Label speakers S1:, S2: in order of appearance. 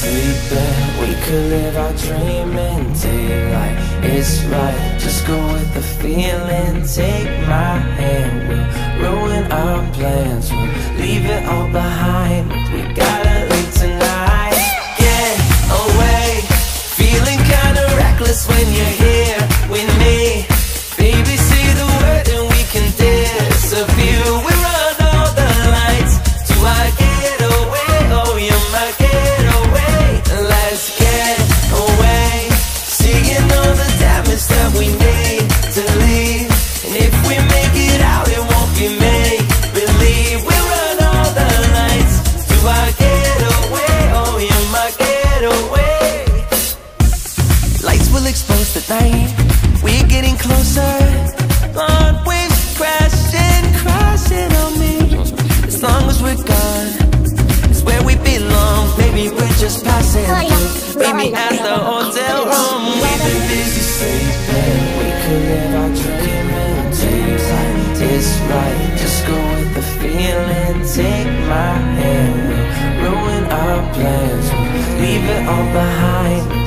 S1: sleeping We could live our dream in daylight It's right, just go with the feeling. Take my hand, we'll ruin our plans. We'll leave it all behind. We gotta leave tonight. Get away. Feeling kinda reckless when you're that we need to leave And if we make it out, it won't be make believe We run all the Oh, my getaway Lights will expose the night. We're getting closer. Waves crashing, crashing on me. As long as we're gone, Live our dream in daylight. It's right, just go with the feeling. Take my hand, we'll ruin our plans. We'll leave it all behind.